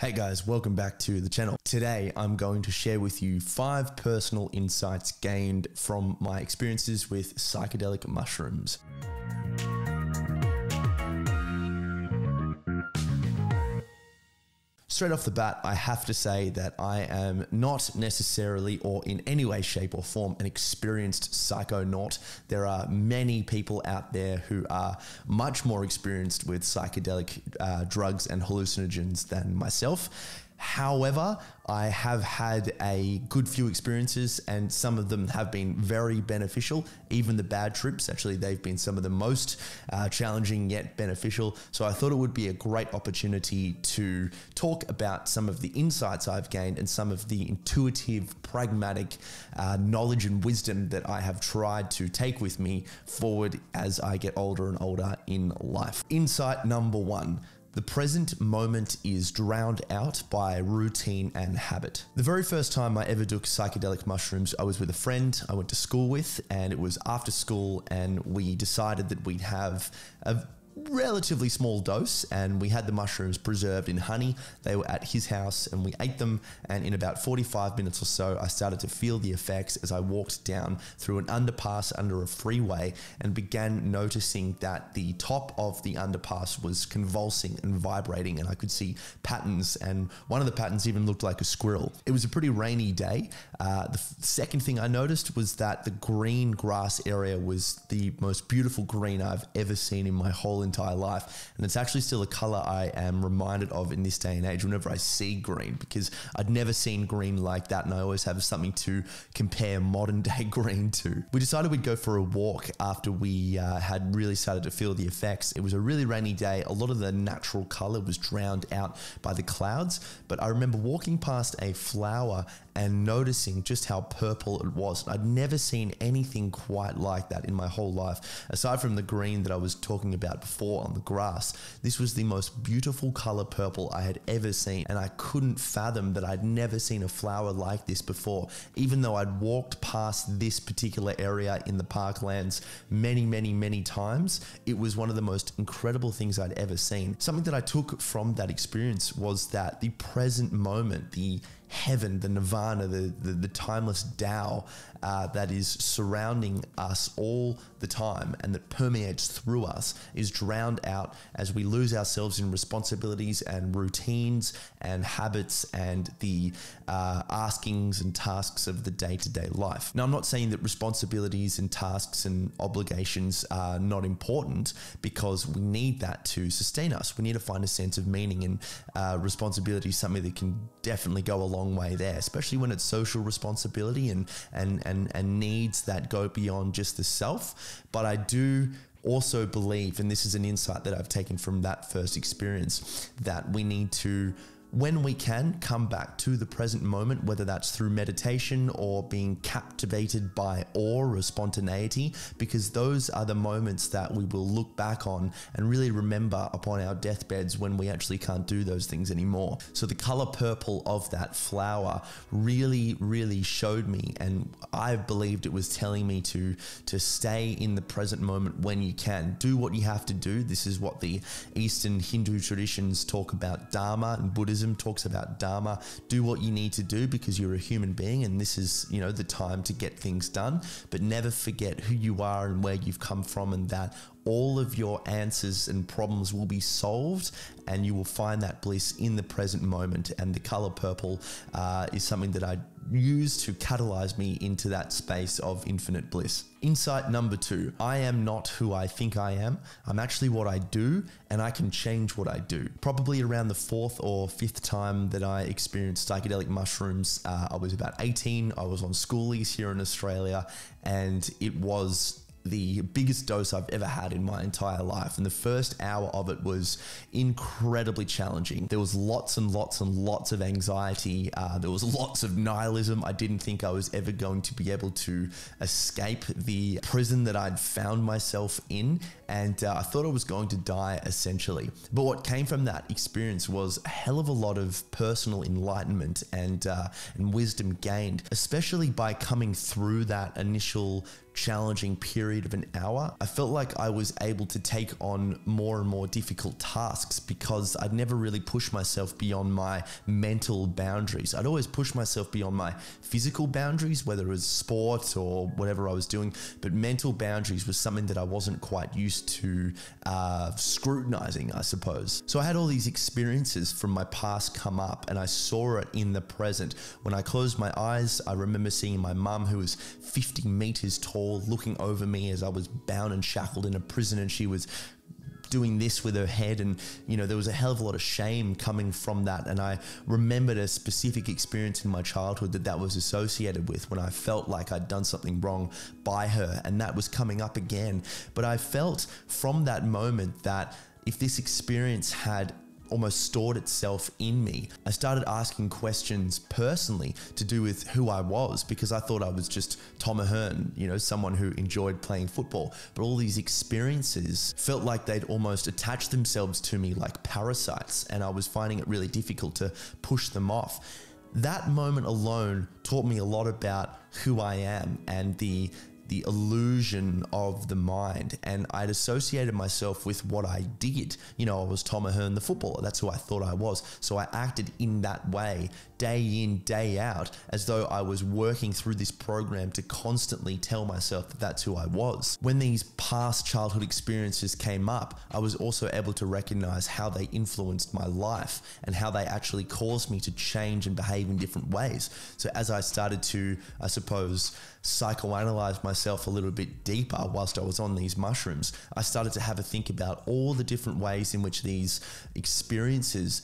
Hey guys, welcome back to the channel. Today I'm going to share with you five personal insights gained from my experiences with psychedelic mushrooms. Straight off the bat, I have to say that I am not necessarily or in any way, shape, or form an experienced psychonaut. There are many people out there who are much more experienced with psychedelic uh, drugs and hallucinogens than myself. However, I have had a good few experiences, and some of them have been very beneficial. Even the bad trips, actually, they've been some of the most uh, challenging yet beneficial. So I thought it would be a great opportunity to talk about some of the insights I've gained and some of the intuitive, pragmatic uh, knowledge and wisdom that I have tried to take with me forward as I get older and older in life. Insight number one the present moment is drowned out by routine and habit. The very first time I ever took psychedelic mushrooms, I was with a friend I went to school with, and it was after school, and we decided that we'd have a relatively small dose and we had the mushrooms preserved in honey. They were at his house and we ate them. And in about 45 minutes or so, I started to feel the effects as I walked down through an underpass under a freeway and began noticing that the top of the underpass was convulsing and vibrating. And I could see patterns. And one of the patterns even looked like a squirrel. It was a pretty rainy day. Uh, the second thing I noticed was that the green grass area was the most beautiful green I've ever seen in my whole entire life. And it's actually still a color I am reminded of in this day and age whenever I see green because I'd never seen green like that. And I always have something to compare modern day green to. We decided we'd go for a walk after we uh, had really started to feel the effects. It was a really rainy day. A lot of the natural color was drowned out by the clouds. But I remember walking past a flower and noticing just how purple it was. I'd never seen anything quite like that in my whole life. Aside from the green that I was talking about before on the grass, this was the most beautiful color purple I had ever seen. And I couldn't fathom that I'd never seen a flower like this before, even though I'd walked past this particular area in the parklands many, many, many times. It was one of the most incredible things I'd ever seen. Something that I took from that experience was that the present moment, the heaven, the nirvana, the, the, the timeless Tao uh, that is surrounding us all the time and that permeates through us is drowned out as we lose ourselves in responsibilities and routines and habits and the uh, askings and tasks of the day to day life. Now, I'm not saying that responsibilities and tasks and obligations are not important because we need that to sustain us. We need to find a sense of meaning and uh, responsibility something that can definitely go a long way there, especially when it's social responsibility and, and, and, and needs that go beyond just the self. But I do also believe, and this is an insight that I've taken from that first experience, that we need to when we can come back to the present moment, whether that's through meditation or being captivated by awe or spontaneity, because those are the moments that we will look back on and really remember upon our deathbeds when we actually can't do those things anymore. So the color purple of that flower really, really showed me, and I believed it was telling me to to stay in the present moment when you can. Do what you have to do. This is what the Eastern Hindu traditions talk about Dharma and Buddhism Buddhism talks about Dharma. Do what you need to do because you're a human being and this is, you know, the time to get things done. But never forget who you are and where you've come from and that all of your answers and problems will be solved and you will find that bliss in the present moment. And the color purple uh, is something that I use to catalyze me into that space of infinite bliss. Insight number two I am not who I think I am. I'm actually what I do, and I can change what I do. Probably around the fourth or fifth time that I experienced psychedelic mushrooms, uh, I was about 18. I was on schoolies here in Australia, and it was the biggest dose I've ever had in my entire life. And the first hour of it was incredibly challenging. There was lots and lots and lots of anxiety. Uh, there was lots of nihilism. I didn't think I was ever going to be able to escape the prison that I'd found myself in. And uh, I thought I was going to die essentially. But what came from that experience was a hell of a lot of personal enlightenment and, uh, and wisdom gained, especially by coming through that initial challenging period of an hour, I felt like I was able to take on more and more difficult tasks because I'd never really pushed myself beyond my mental boundaries. I'd always push myself beyond my physical boundaries, whether it was sport or whatever I was doing, but mental boundaries was something that I wasn't quite used to uh, scrutinizing, I suppose. So I had all these experiences from my past come up and I saw it in the present. When I closed my eyes, I remember seeing my mum, who was 50 meters tall, looking over me as I was bound and shackled in a prison, and she was doing this with her head. And you know there was a hell of a lot of shame coming from that. And i remembered a specific experience in my childhood that that was associated with when i felt like i'd done something wrong by her and that was coming up again. But i felt from that moment that if this experience had almost stored itself in me. I started asking questions personally to do with who I was because I thought I was just Tom Ahern, you know, someone who enjoyed playing football. But all these experiences felt like they'd almost attached themselves to me like parasites, and I was finding it really difficult to push them off. That moment alone taught me a lot about who I am and the the illusion of the mind. And I'd associated myself with what I did. You know, I was Tom Ahern, the footballer. That's who I thought I was. So I acted in that way day in, day out, as though I was working through this program to constantly tell myself that that's who I was. When these past childhood experiences came up, I was also able to recognize how they influenced my life and how they actually caused me to change and behave in different ways. So as I started to, I suppose, psychoanalyze myself a little bit deeper whilst I was on these mushrooms, I started to have a think about all the different ways in which these experiences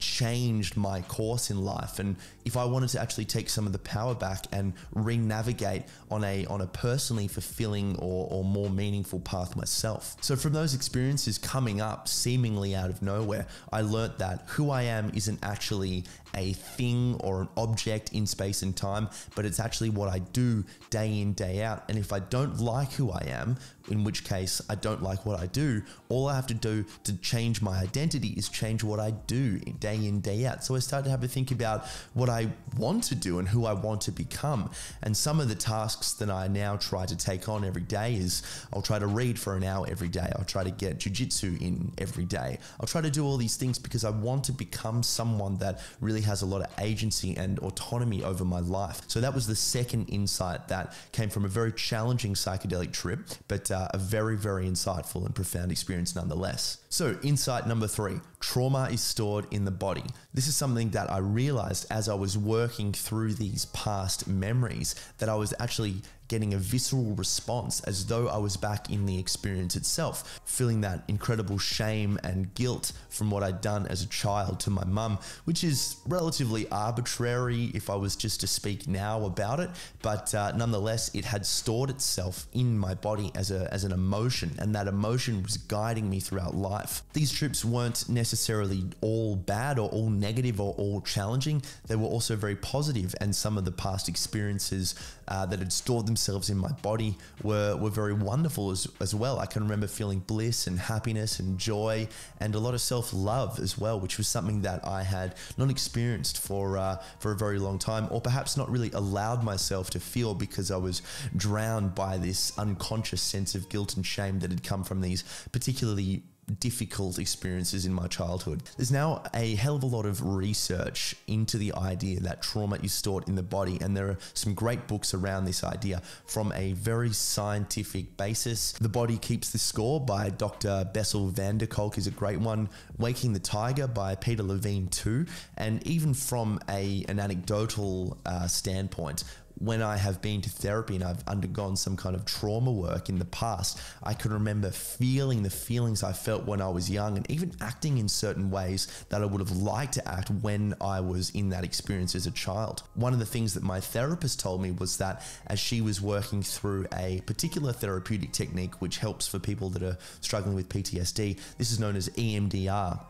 changed my course in life and if I wanted to actually take some of the power back and re-navigate on a on a personally fulfilling or, or more meaningful path myself. So from those experiences coming up seemingly out of nowhere, I learnt that who I am isn't actually a thing or an object in space and time, but it's actually what I do day in, day out. And if I don't like who I am, in which case I don't like what I do, all I have to do to change my identity is change what I do day in, day out. So I started to have to think about what I want to do and who I want to become. And some of the tasks that I now try to take on every day is I'll try to read for an hour every day. I'll try to get jujitsu in every day. I'll try to do all these things because I want to become someone that really has a lot of agency and autonomy over my life. So that was the second insight that came from a very challenging psychedelic trip, but uh, a very, very insightful and profound experience nonetheless. So, insight number three trauma is stored in the body. This is something that I realized as I was working through these past memories that I was actually getting a visceral response as though I was back in the experience itself, feeling that incredible shame and guilt from what I'd done as a child to my mum, which is relatively arbitrary if I was just to speak now about it, but uh, nonetheless, it had stored itself in my body as, a, as an emotion, and that emotion was guiding me throughout life. These trips weren't necessarily all bad or all negative or all challenging, they were also very positive, and some of the past experiences uh, that had stored themselves in my body were, were very wonderful as, as well. I can remember feeling bliss and happiness and joy and a lot of self love as well, which was something that I had not experienced for, uh, for a very long time, or perhaps not really allowed myself to feel because I was drowned by this unconscious sense of guilt and shame that had come from these particularly difficult experiences in my childhood. There's now a hell of a lot of research into the idea that trauma is stored in the body, and there are some great books around this idea from a very scientific basis. The Body Keeps the Score by Dr. Bessel van der Kolk is a great one. Waking the Tiger by Peter Levine too, and even from a an anecdotal uh, standpoint, when I have been to therapy and I've undergone some kind of trauma work in the past, I can remember feeling the feelings I felt when I was young and even acting in certain ways that I would have liked to act when I was in that experience as a child. One of the things that my therapist told me was that as she was working through a particular therapeutic technique which helps for people that are struggling with PTSD, this is known as EMDR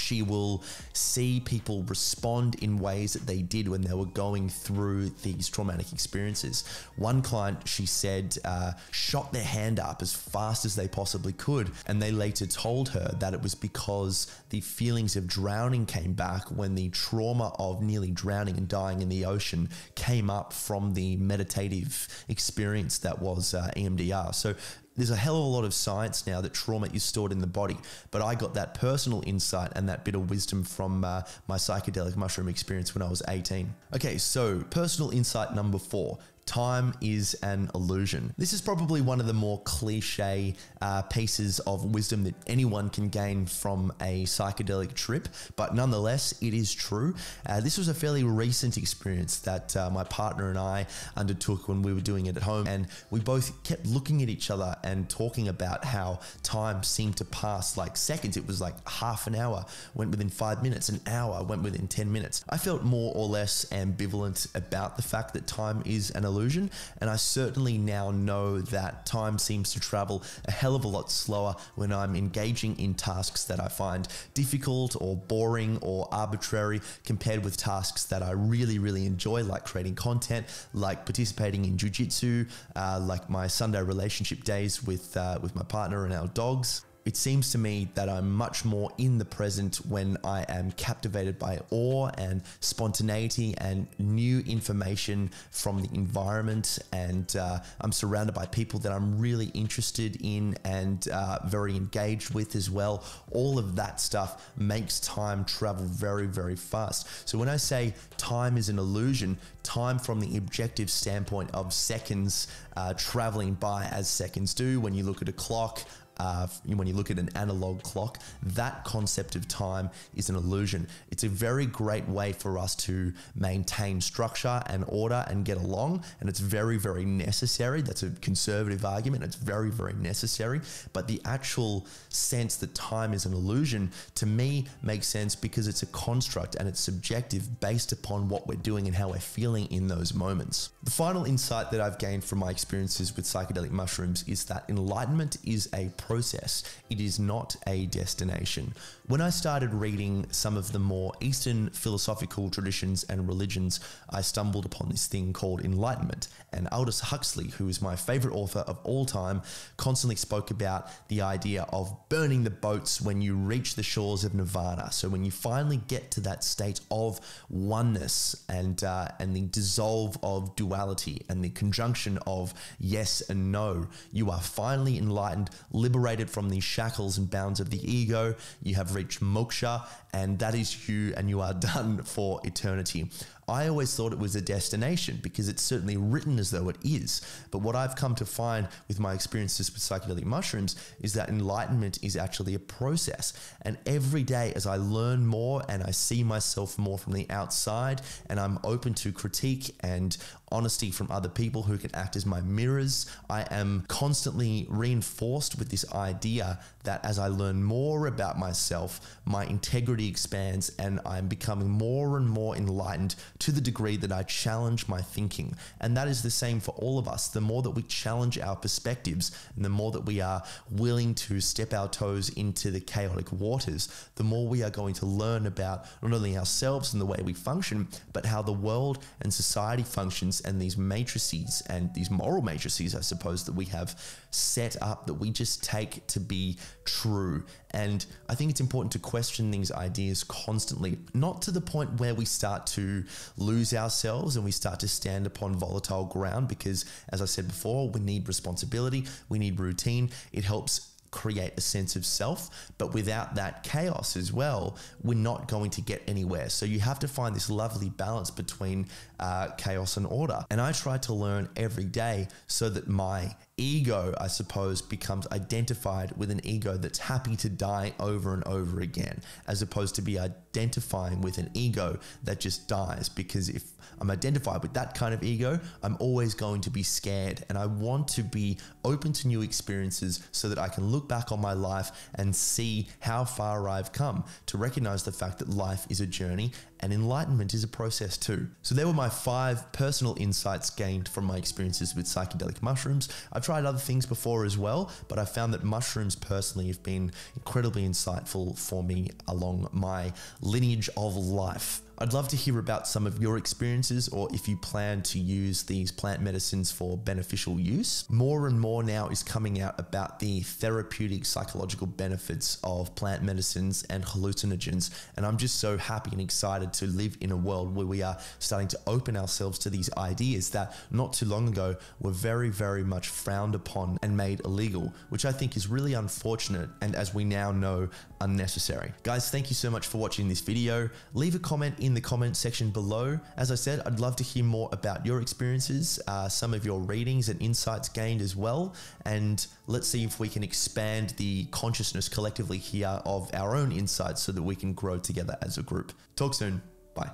she will see people respond in ways that they did when they were going through these traumatic experiences. One client, she said, uh, shot their hand up as fast as they possibly could. And they later told her that it was because the feelings of drowning came back when the trauma of nearly drowning and dying in the ocean came up from the meditative experience that was uh, EMDR. So there's a hell of a lot of science now that trauma is stored in the body, but I got that personal insight and that bit of wisdom from uh, my psychedelic mushroom experience when I was 18. Okay, so personal insight number four time is an illusion. This is probably one of the more cliche uh, pieces of wisdom that anyone can gain from a psychedelic trip, but nonetheless, it is true. Uh, this was a fairly recent experience that uh, my partner and I undertook when we were doing it at home, and we both kept looking at each other and talking about how time seemed to pass like seconds. It was like half an hour went within five minutes, an hour went within 10 minutes. I felt more or less ambivalent about the fact that time is an illusion illusion. And I certainly now know that time seems to travel a hell of a lot slower when I'm engaging in tasks that I find difficult or boring or arbitrary compared with tasks that I really, really enjoy, like creating content, like participating in jujitsu, uh, like my Sunday relationship days with, uh, with my partner and our dogs it seems to me that I'm much more in the present when I am captivated by awe and spontaneity and new information from the environment. And uh, I'm surrounded by people that I'm really interested in and uh, very engaged with as well. All of that stuff makes time travel very, very fast. So when I say time is an illusion, time from the objective standpoint of seconds uh, traveling by as seconds do, when you look at a clock, uh, when you look at an analog clock, that concept of time is an illusion. It's a very great way for us to maintain structure and order and get along. And it's very, very necessary. That's a conservative argument. It's very, very necessary. But the actual sense that time is an illusion to me makes sense because it's a construct and it's subjective based upon what we're doing and how we're feeling in those moments. The final insight that I've gained from my experiences with psychedelic mushrooms is that enlightenment is a process, it is not a destination. When I started reading some of the more Eastern philosophical traditions and religions, I stumbled upon this thing called enlightenment. And Aldous Huxley, who is my favorite author of all time, constantly spoke about the idea of burning the boats when you reach the shores of nirvana. So when you finally get to that state of oneness and uh, and the dissolve of duality and the conjunction of yes and no, you are finally enlightened, liberated from the shackles and bounds of the ego. You have reached moksha, and that is you, and you are done for eternity. I always thought it was a destination because it's certainly written as though it is. But what I've come to find with my experiences with psychedelic mushrooms is that enlightenment is actually a process. And every day, as I learn more and I see myself more from the outside, and I'm open to critique and honesty from other people who can act as my mirrors. I am constantly reinforced with this idea that as I learn more about myself, my integrity expands and I'm becoming more and more enlightened to the degree that I challenge my thinking. And that is the same for all of us. The more that we challenge our perspectives and the more that we are willing to step our toes into the chaotic waters, the more we are going to learn about not only ourselves and the way we function, but how the world and society functions and these matrices and these moral matrices, I suppose, that we have set up that we just take to be true. And I think it's important to question these ideas constantly, not to the point where we start to lose ourselves and we start to stand upon volatile ground, because as I said before, we need responsibility, we need routine. It helps create a sense of self. But without that chaos as well, we're not going to get anywhere. So you have to find this lovely balance between uh, chaos and order. And I try to learn every day so that my ego, I suppose, becomes identified with an ego that's happy to die over and over again, as opposed to be identifying with an ego that just dies. Because if I'm identified with that kind of ego, I'm always going to be scared. And I want to be open to new experiences so that I can look back on my life and see how far I've come, to recognize the fact that life is a journey and enlightenment is a process too. So, there were my five personal insights gained from my experiences with psychedelic mushrooms. I've tried other things before as well, but I found that mushrooms personally have been incredibly insightful for me along my lineage of life. I'd love to hear about some of your experiences or if you plan to use these plant medicines for beneficial use. More and more now is coming out about the therapeutic psychological benefits of plant medicines and hallucinogens. And I'm just so happy and excited to live in a world where we are starting to open ourselves to these ideas that not too long ago were very, very much frowned upon and made illegal, which I think is really unfortunate and as we now know, unnecessary. Guys, thank you so much for watching this video. Leave a comment in the comment section below. As I said, I'd love to hear more about your experiences, uh, some of your readings and insights gained as well. And let's see if we can expand the consciousness collectively here of our own insights so that we can grow together as a group. Talk soon. Bye.